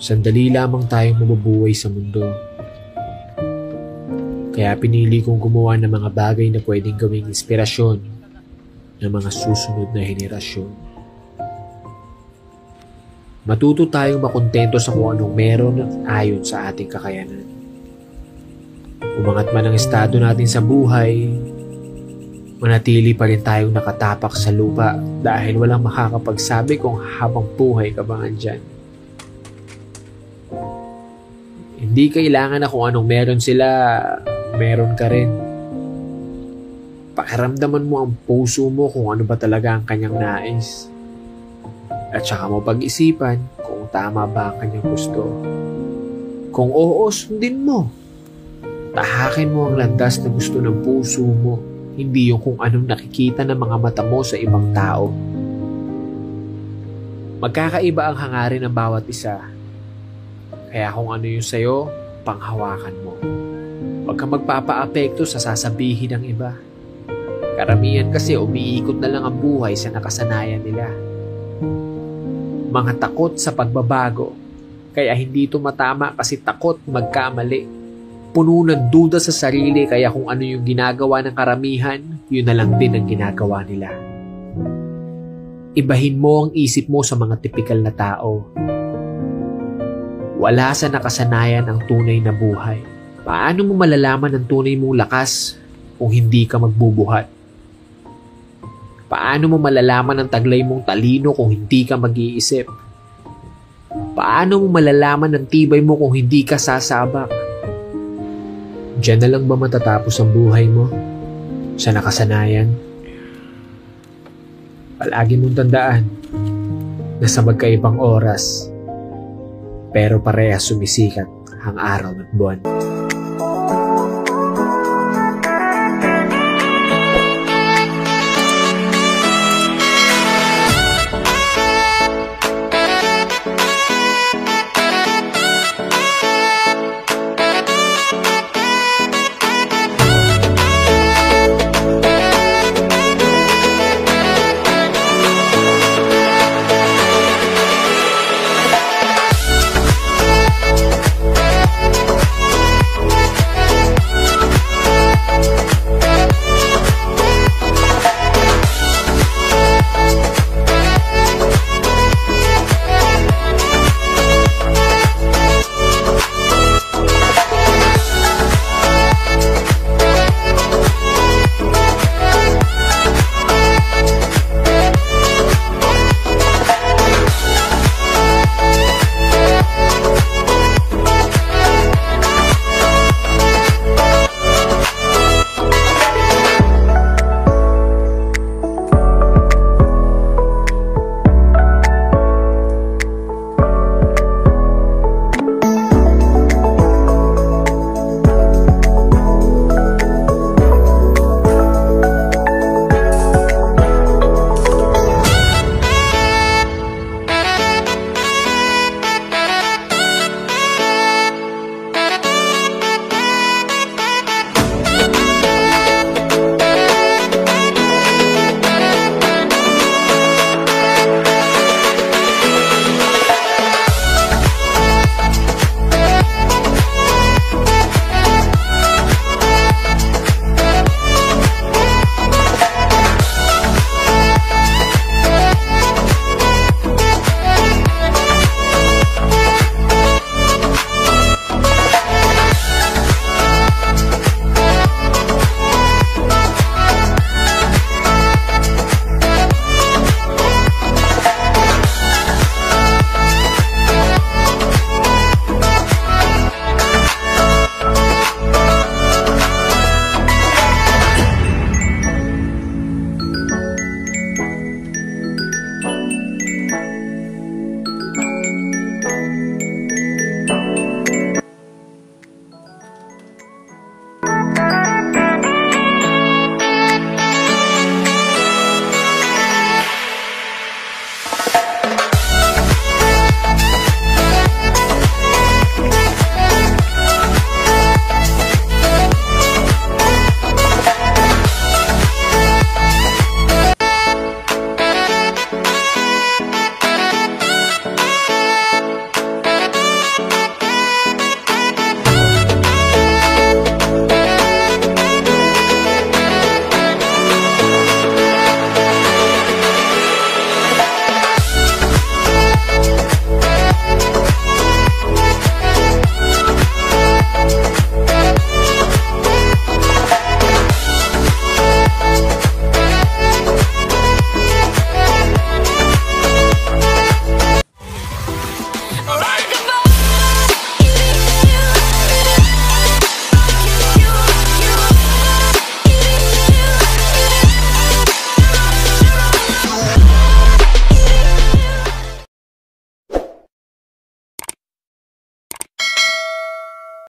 Sandali lamang tayong mabubuhay sa mundo. Kaya pinili kong gumawa ng mga bagay na pwedeng gawing inspirasyon ng mga susunod na henerasyon. Matuto tayong makontento sa kung anong meron ayon sa ating kakayanan. Umangat man ang estado natin sa buhay, manatili pa rin tayong nakatapak sa lupa dahil walang makakapagsabi kung habang buhay ka ba andyan. Hindi kailangan na kung anong meron sila, meron ka rin. Pakiramdaman mo ang puso mo kung ano ba talaga ang kanyang nais. At saka mo pag-isipan kung tama ba ang kanyang gusto. Kung oo, sundin mo. Tahakin mo ang landas na gusto ng puso mo, hindi yung kung anong nakikita ng mga mata mo sa ibang tao. Magkakaiba ang hangarin ng bawat isa kaya kung ano yung sa'yo, panghawakan mo. Huwag kang magpapa-apekto sa sasabihin ng iba. Karamihan kasi umiikot na lang ang buhay sa nakasanayan nila. Mga takot sa pagbabago, kaya hindi tumatama kasi takot magkamali. Puno ng duda sa sarili kaya kung ano yung ginagawa ng karamihan, yun na lang din ang ginagawa nila. Ibahin mo ang isip mo sa mga tipikal na tao wala sa nakasanayan ang tunay na buhay. Paano mo malalaman ang tunay mong lakas kung hindi ka magbubuhat? Paano mo malalaman ang taglay mong talino kung hindi ka mag-iisip? Paano mo malalaman ang tibay mo kung hindi ka sasabak? Diyan na lang ba matatapos ang buhay mo? Sa nakasanayan? Palagi mong tandaan na sa magkaibang oras, pero parehas sumisikat ang araw at buwan.